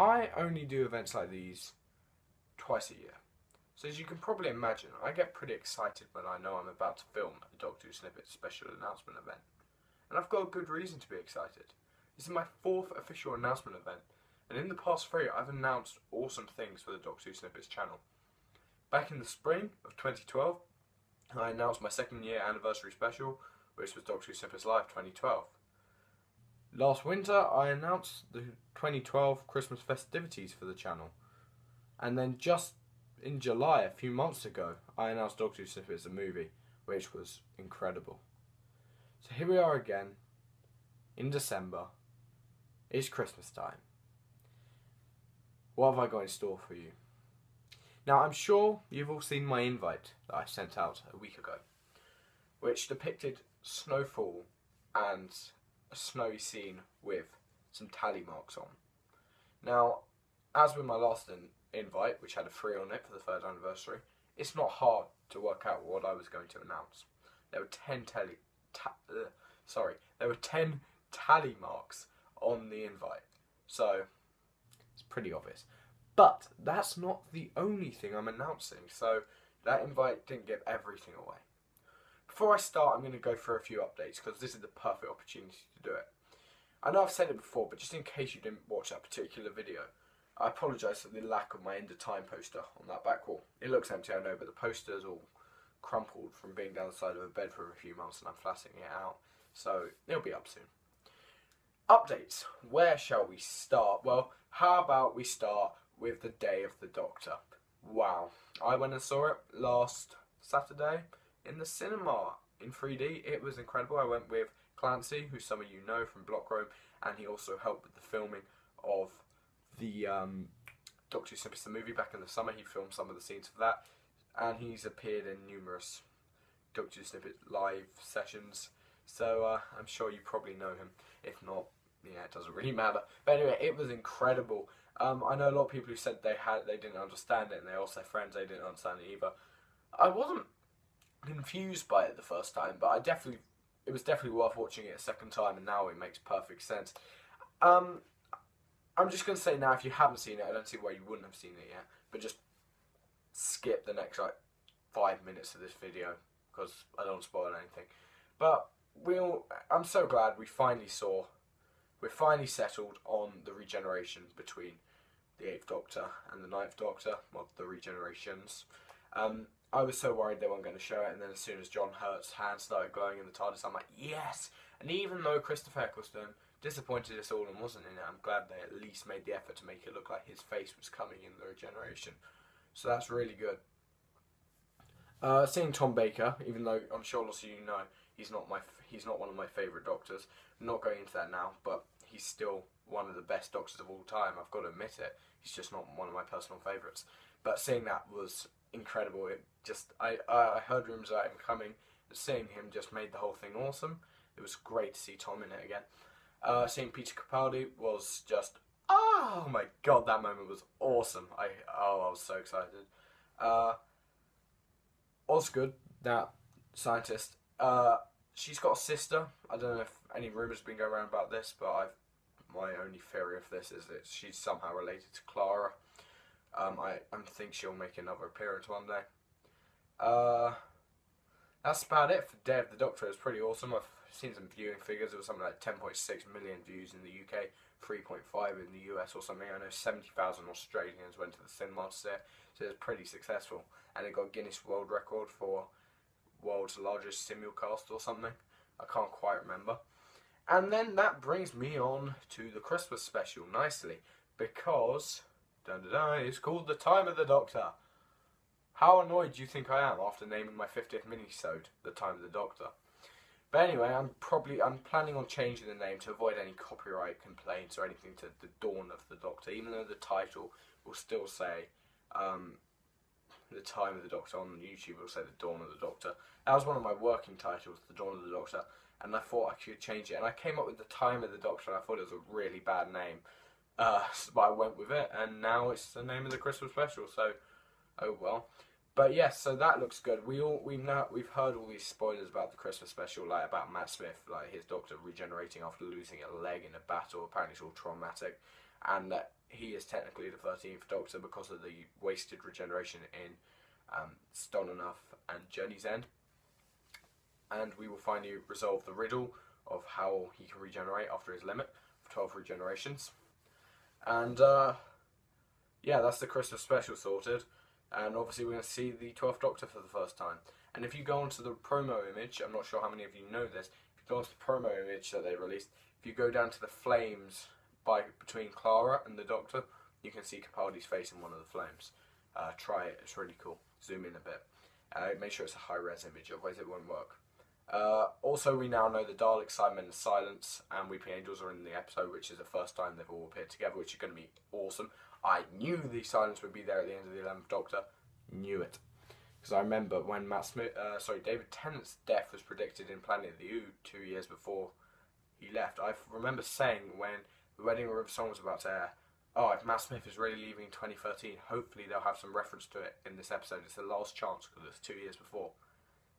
I only do events like these twice a year. So as you can probably imagine, I get pretty excited when I know I'm about to film a Doctor Who Snippet special announcement event. And I've got a good reason to be excited. This is my fourth official announcement event, and in the past three I've announced awesome things for the Doctor Who Snippets channel. Back in the spring of 2012, I announced my second year anniversary special, which was Doctor Who Snippets Live 2012. Last winter, I announced the 2012 Christmas festivities for the channel. And then just in July, a few months ago, I announced Doctor Who Snippets, a movie, which was incredible. So here we are again, in December. It's Christmas time. What have I got in store for you? Now, I'm sure you've all seen my invite that I sent out a week ago, which depicted snowfall and a snowy scene with some tally marks on. Now, as with my last in- invite, which had a three on it for the third anniversary, it's not hard to work out what I was going to announce. There were ten tally, ta- uh, sorry, there were ten tally marks on the invite, so it's pretty obvious. But that's not the only thing I'm announcing, so that invite didn't give everything away. Before I start, I'm going to go through a few updates because this is the perfect opportunity to do it. I know I've said it before, but just in case you didn't watch that particular video, I apologise for the lack of my end of time poster on that back wall. It looks empty, I know, but the poster's all crumpled from being down the side of a bed for a few months and I'm flattening it out. So it'll be up soon. Updates. Where shall we start? Well, how about we start with the Day of the Doctor? Wow. I went and saw it last Saturday in the cinema in 3D. It was incredible. I went with Clancy, who some of you know from Block Room, and he also helped with the filming of the um, Doctor Who Snippets movie back in the summer. He filmed some of the scenes of that, and he's appeared in numerous Doctor Who Snippet live sessions. So uh, I'm sure you probably know him. If not, yeah, it doesn't really matter. But anyway, it was incredible. Um, I know a lot of people who said they had they didn't understand it, and they also friends they didn't understand it either. I wasn't confused by it the first time, but I definitely it was definitely worth watching it a second time, and now it makes perfect sense. Um, I'm just gonna say now, if you haven't seen it, I don't see why you wouldn't have seen it yet, but just skip the next like five minutes of this video because I don't spoil anything. But we all, I'm so glad we finally saw, we're finally settled on the regeneration between the Eighth Doctor and the Ninth Doctor, well, the regenerations. Um, I was so worried they weren't going to show it, and then as soon as John Hurt's hand started glowing in the TARDIS, I'm like, yes! And even though Christopher Eccleston disappointed us all and wasn't in it, I'm glad they at least made the effort to make it look like his face was coming in the regeneration. So that's really good. Uh, seeing Tom Baker, even though I'm sure lots of you know he's not my he's not one of my favourite doctors. I'm not going into that now, but he's still one of the best doctors of all time. I've got to admit it. He's just not one of my personal favourites. But seeing that was incredible. It just I I heard rumours about him coming. Seeing him just made the whole thing awesome. It was great to see Tom in it again. Uh, seeing Peter Capaldi was just oh my god, that moment was awesome. I oh I was so excited. Uh, Osgood, that scientist, uh, she's got a sister. I don't know if any rumours have been going around about this, but I've my only theory of this is that she's somehow related to Clara. Um, I, I think she'll make another appearance one day. Uh, that's about it for of the Doctor. It was pretty awesome. I've seen some viewing figures. It was something like 10.6 million views in the UK, 3.5 in the US or something. I know 70,000 Australians went to the cinema to see it, so it was pretty successful. And it got Guinness World Record for world's largest simulcast or something. I can't quite remember. And then that brings me on to the Christmas special nicely because it's called The Time of the Doctor. How annoyed do you think I am after naming my 50th mini-sode The Time of the Doctor? But anyway, I'm probably I'm planning on changing the name to avoid any copyright complaints or anything to the Dawn of the Doctor, even though the title will still say um, the time of the Doctor on YouTube will say the Dawn of the Doctor. That was one of my working titles, the Dawn of the Doctor, and I thought I could change it. And I came up with the Time of the Doctor, and I thought it was a really bad name, uh, but I went with it, and now it's the name of the Christmas special. So, oh well. But yes, so that looks good. We all we know we've heard all these spoilers about the Christmas special, like about Matt Smith, like his Doctor regenerating after losing a leg in a battle. Apparently, it's all traumatic, and that he is technically the 13th Doctor because of the wasted regeneration in um, and Journey's End. And we will finally resolve the riddle of how he can regenerate after his limit of 12 regenerations. And uh, yeah, that's the Christmas special sorted. And obviously, we're going to see the 12th Doctor for the first time. And if you go onto the promo image, I'm not sure how many of you know this, if you go onto the promo image that they released, if you go down to the flames by between Clara and the Doctor, you can see Capaldi's face in one of the flames. Uh, try it, it's really cool. Zoom in a bit. Uh, make sure it's a high res image, otherwise it won't work. Uh, also, we now know the Dalek, Cybermen, and Silence, and Weeping Angels are in the episode, which is the first time they've all appeared together, which is going to be awesome. I knew the Silence would be there at the end of the Eleventh Doctor. Knew it, because I remember when Matt Smith, uh, sorry, David Tennant's death was predicted in Planet of the Ood two years before he left. I remember saying when the Wedding River song was about to air, "Oh, if Matt Smith is really leaving in 2013, hopefully they'll have some reference to it in this episode. It's the last chance because it's two years before."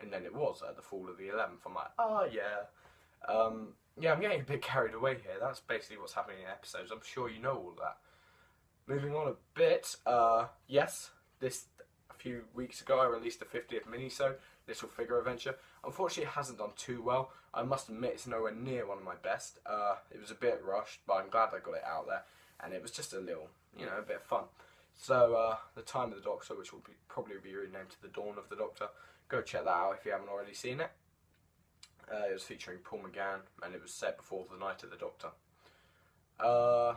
And then it was at the fall of the 11th. I'm like, oh yeah. Um, yeah, I'm getting a bit carried away here. That's basically what's happening in episodes. I'm sure you know all that. Moving on a bit, uh, yes, this a few weeks ago I released the 50th mini-so, Little Figure Adventure. Unfortunately, it hasn't done too well. I must admit, it's nowhere near one of my best. Uh, it was a bit rushed, but I'm glad I got it out there, and it was just a little, you know, a bit of fun. So, uh, the Time of the Doctor, which will be, probably be renamed to the Dawn of the Doctor, Go check that out if you haven't already seen it. Uh, it was featuring Paul McGann and it was set before the night of the Doctor. Uh,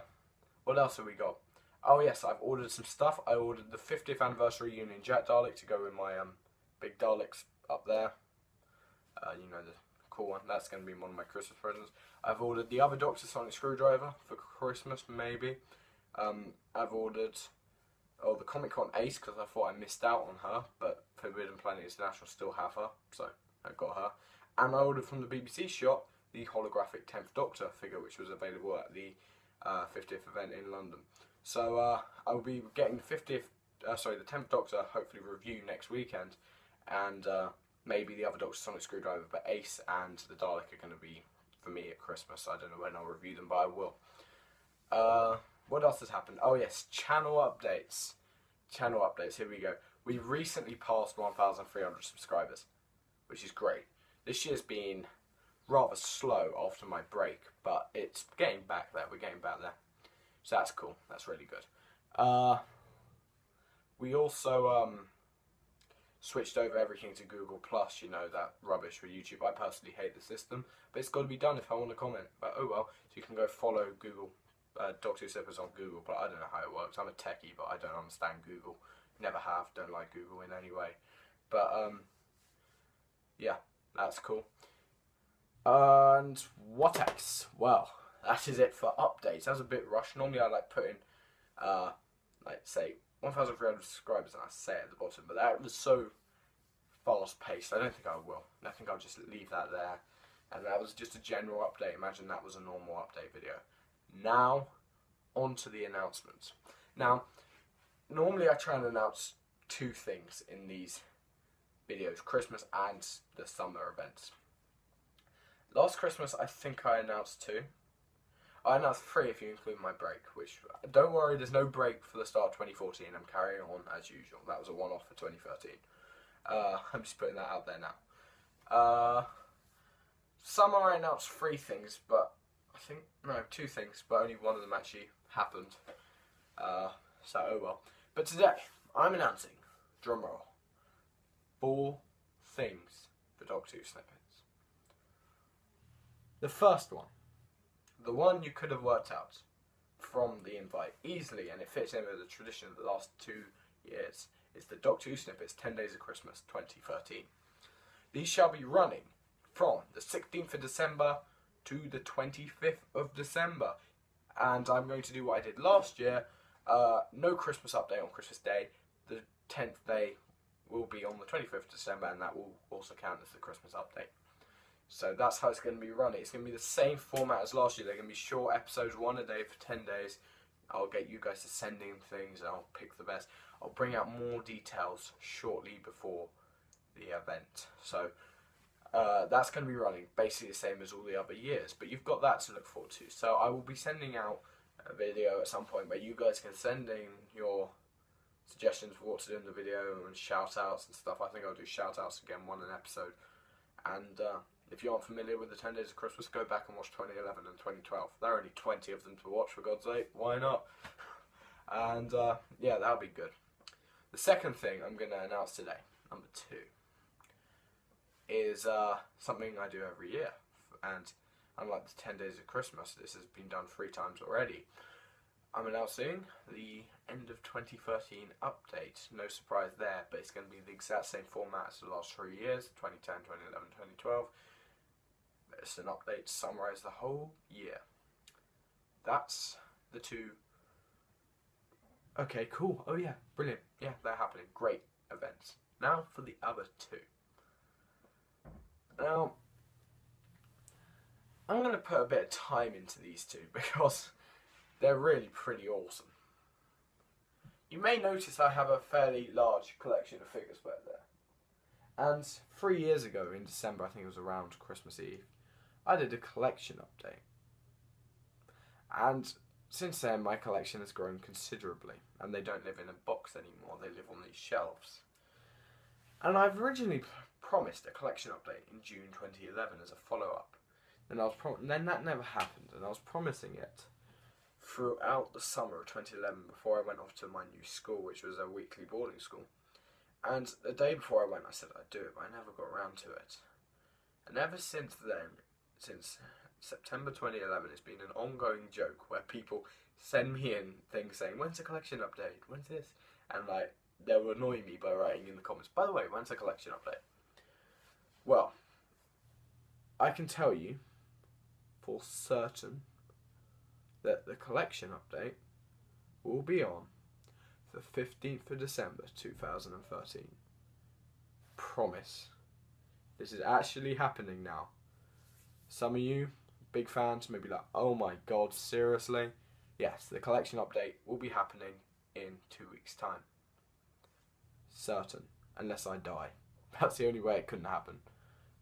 what else have we got? Oh yes, I've ordered some stuff. I ordered the 50th anniversary Union Jack Dalek to go with my um, big Daleks up there. Uh, you know the cool one. That's going to be one of my Christmas presents. I've ordered the other Doctor Sonic Screwdriver for Christmas maybe. Um, I've ordered oh the Comic Con Ace because I thought I missed out on her, but Forbidden Planet International still have her, so I got her. And I ordered from the BBC shop the holographic 10th Doctor figure, which was available at the uh, 50th event in London. So uh, I'll be getting the 50th, uh, sorry, the 10th Doctor hopefully review next weekend, and uh, maybe the other Doctor Sonic Screwdriver, but Ace and the Dalek are going to be for me at Christmas. I don't know when I'll review them, but I will. Uh, what else has happened? Oh yes, channel updates. Channel updates. Here we go. We recently passed 1,300 subscribers, which is great. This year's been rather slow after my break, but it's getting back there. We're getting back there, so that's cool. That's really good. Uh, we also um, switched over everything to Google Plus. You know that rubbish for YouTube. I personally hate the system, but it's got to be done if I want to comment. But oh well. So you can go follow Google uh, Doctor Snippets on Google, but I don't know how it works. I'm a techie, but I don't understand Google. Never have. Don't like Google in any way. But um, yeah, that's cool. And what else? Well, that is it for updates. That was a bit rushed. Normally I like putting, uh, like say 1,300 subscribers and I say at the bottom, but that was so fast paced. I don't think I will. I think I'll just leave that there. And that was just a general update. Imagine that was a normal update video. Now, on to the announcements. Now, normally I try and announce two things in these videos Christmas and the summer events. Last Christmas, I think I announced two. I announced three if you include my break, which, don't worry, there's no break for the start of 2014. I'm carrying on as usual. That was a one off for 2013. Uh, I'm just putting that out there now. Uh, summer, I announced three things, but I think, no, two things, but only one of them actually happened. Uh, so, oh well. But today, I'm announcing, drumroll, four things for Doctor Who snippets. The first one, the one you could have worked out from the invite easily, and it fits in with the tradition of the last two years, is the Doctor Who snippets 10 Days of Christmas 2013. These shall be running from the 16th of December to the 25th of December. And I'm going to do what I did last year uh, no Christmas update on Christmas Day. The 10th day will be on the 25th of December, and that will also count as the Christmas update. So that's how it's going to be running. It's going to be the same format as last year. They're going to be short episodes, one a day for 10 days. I'll get you guys to send in things, and I'll pick the best. I'll bring out more details shortly before the event. So uh, that's going to be running basically the same as all the other years, but you've got that to look forward to. So I will be sending out a video at some point where you guys can send in your suggestions for what to do in the video and shout outs and stuff. I think I'll do shout outs again one an episode. And uh, if you aren't familiar with the 10 Days of Christmas, go back and watch 2011 and 2012. There are only 20 of them to watch, for God's sake. Why not? And uh, yeah, that'll be good. The second thing I'm going to announce today, number two, is uh, something I do every year. And unlike the 10 Days of Christmas, this has been done three times already. I'm announcing the end of 2013 update. No surprise there, but it's going to be the exact same format as the last three years 2010, 2011, 2012. It's an update to summarize the whole year. That's the two. Okay, cool. Oh, yeah, brilliant. Yeah, they're happening. Great events. Now for the other two. Now, I'm going to put a bit of time into these two because they're really pretty awesome. You may notice I have a fairly large collection of figures back there. And three years ago in December, I think it was around Christmas Eve, I did a collection update. And since then, my collection has grown considerably, and they don't live in a box anymore, they live on these shelves. And I've originally promised a collection update in June 2011 as a follow up. And I was prom- then that never happened, and I was promising it throughout the summer of 2011 before I went off to my new school, which was a weekly boarding school. And the day before I went, I said I'd do it, but I never got around to it. And ever since then, since September 2011, it's been an ongoing joke where people send me in things saying, When's the collection update? When's this? And like, they'll annoy me by writing in the comments, By the way, when's the collection update? Well, I can tell you for certain that the collection update will be on the 15th of December 2013. Promise. This is actually happening now. Some of you, big fans, may be like, oh my god, seriously? Yes, the collection update will be happening in two weeks' time. Certain, unless I die. That's the only way it couldn't happen.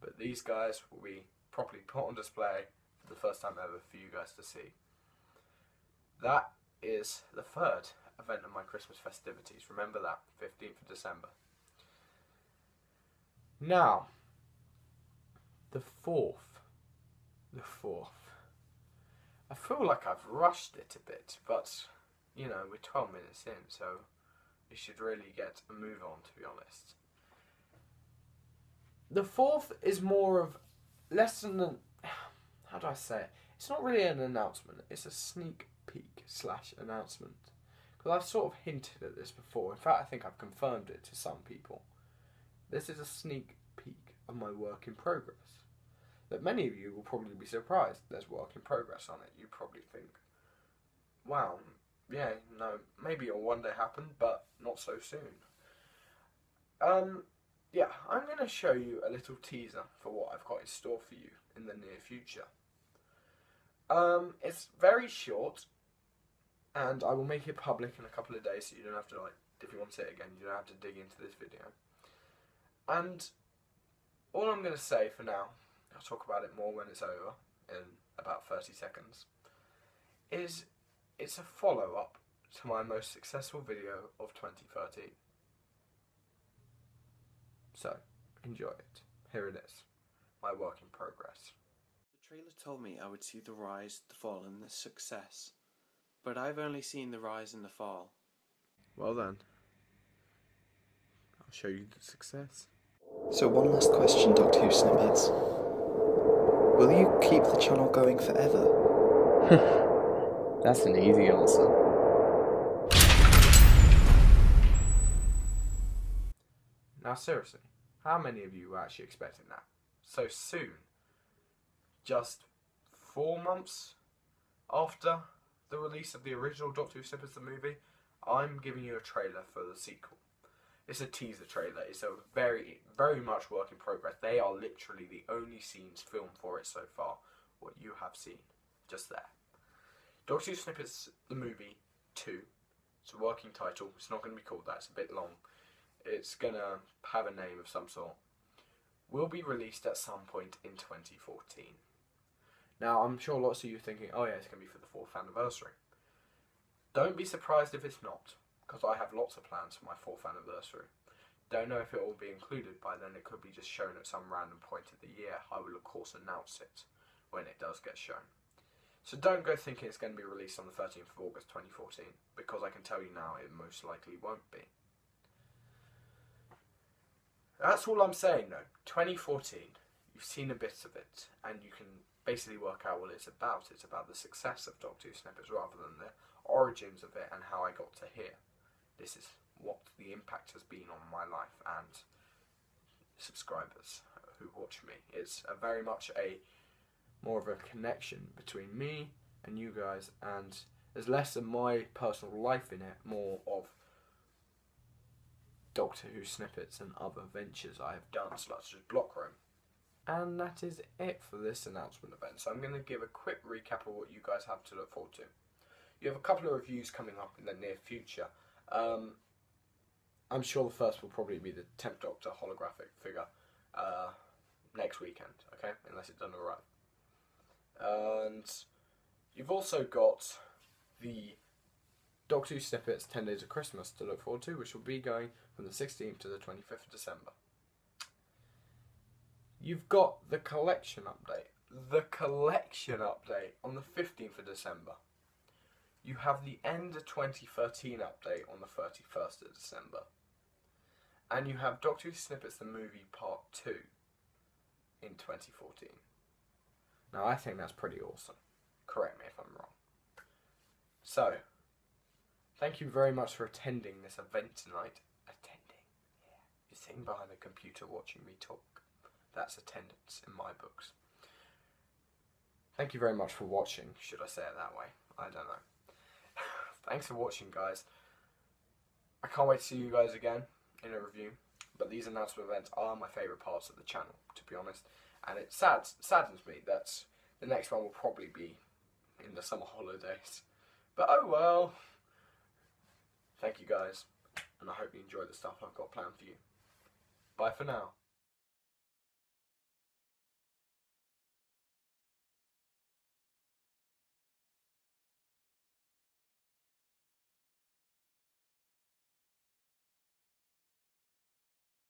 But these guys will be properly put on display the first time ever for you guys to see. That is the third event of my Christmas festivities. Remember that, 15th of December. Now, the fourth. The fourth. I feel like I've rushed it a bit, but, you know, we're 12 minutes in, so we should really get a move on, to be honest. The fourth is more of less than an. How do I say it? It's not really an announcement, it's a sneak peek slash announcement. Because I've sort of hinted at this before. In fact, I think I've confirmed it to some people. This is a sneak peek of my work in progress. That many of you will probably be surprised there's work in progress on it. You probably think, wow, yeah, no, maybe it'll one day happen, but not so soon. Um, yeah, I'm going to show you a little teaser for what I've got in store for you in the near future. Um, it's very short, and I will make it public in a couple of days, so you don't have to like, if you want to see it again, you don't have to dig into this video. And all I'm going to say for now, I'll talk about it more when it's over in about 30 seconds, is it's a follow up to my most successful video of 2013. So, enjoy it. Here it is, my work in progress. The trailer told me I would see the rise, the fall, and the success, but I've only seen the rise and the fall. Well then, I'll show you the success. So, one last question, Doctor Who Snippets. Will you keep the channel going forever? That's an easy answer. Now, seriously, how many of you were actually expecting that so soon? Just four months after the release of the original Doctor Who Snippets the movie, I'm giving you a trailer for the sequel. It's a teaser trailer. It's a very, very much work in progress. They are literally the only scenes filmed for it so far. What you have seen, just there. Doctor Who Snippets the movie two. It's a working title. It's not going to be called that. It's a bit long. It's gonna have a name of some sort. Will be released at some point in 2014. Now, I'm sure lots of you are thinking, oh yeah, it's going to be for the fourth anniversary. Don't be surprised if it's not, because I have lots of plans for my fourth anniversary. Don't know if it will be included by then, it could be just shown at some random point of the year. I will, of course, announce it when it does get shown. So don't go thinking it's going to be released on the 13th of August 2014, because I can tell you now it most likely won't be. That's all I'm saying though. 2014, you've seen a bit of it, and you can basically work out what it's about. It's about the success of Doctor Who snippets rather than the origins of it and how I got to here. This is what the impact has been on my life and subscribers who watch me. It's a very much a more of a connection between me and you guys, and there's less of my personal life in it, more of Doctor Who snippets and other ventures I have done, such as Block Room. And that is it for this announcement event. So I'm going to give a quick recap of what you guys have to look forward to. You have a couple of reviews coming up in the near future. Um, I'm sure the first will probably be the 10th Doctor holographic figure uh, next weekend, okay? Unless it's done alright. And you've also got the Doctor Who snippets 10 Days of Christmas to look forward to, which will be going from the 16th to the 25th of December. You've got the collection update. The collection update on the 15th of December. You have the end of 2013 update on the 31st of December. And you have Doctor Who Snippets the Movie Part 2 in 2014. Now, I think that's pretty awesome. Correct me if I'm wrong. So, thank you very much for attending this event tonight. Attending. Yeah. You're sitting behind a computer watching me talk. That's attendance in my books. Thank you very much for watching. Should I say it that way? I don't know. Thanks for watching, guys. I can't wait to see you guys again in a review. But these announcement events are my favourite parts of the channel, to be honest. And it sad, saddens me that the next one will probably be in the summer holidays. But oh well. Thank you guys, and I hope you enjoy the stuff I've got planned for you. Bye for now.